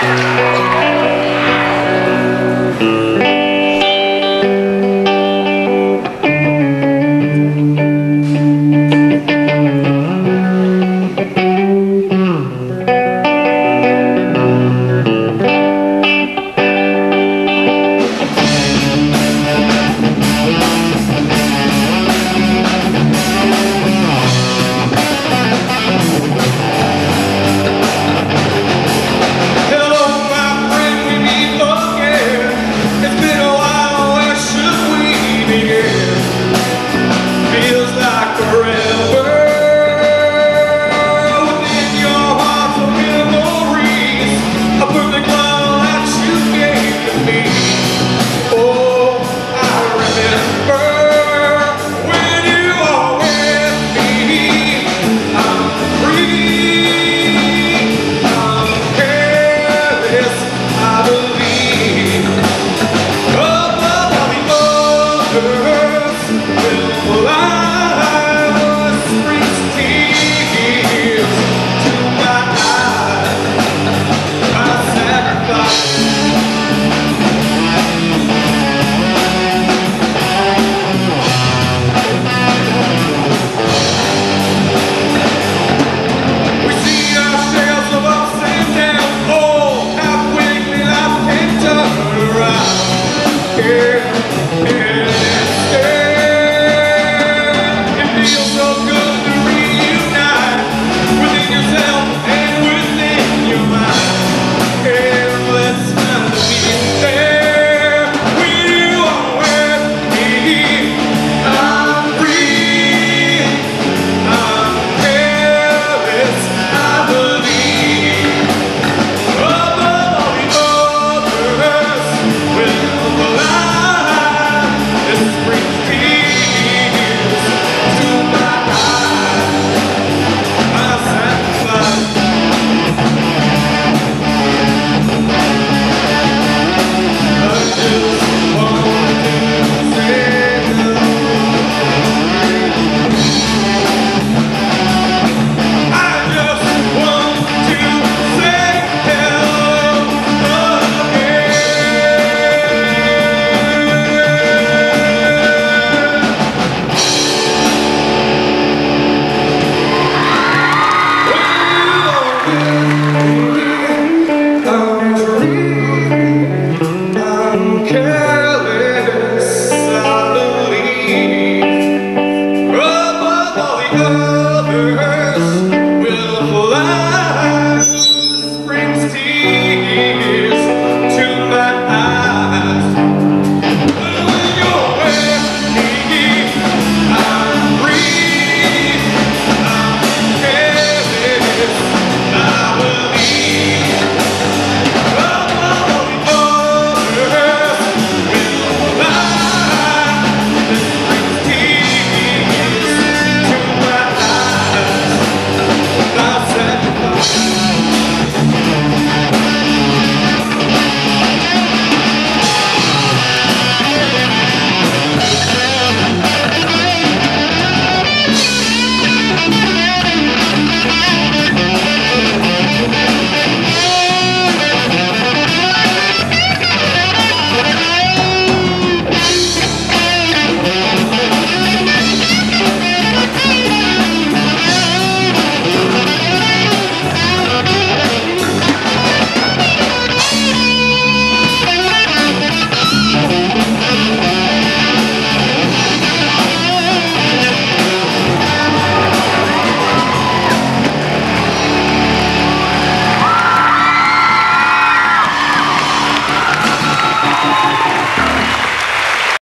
Música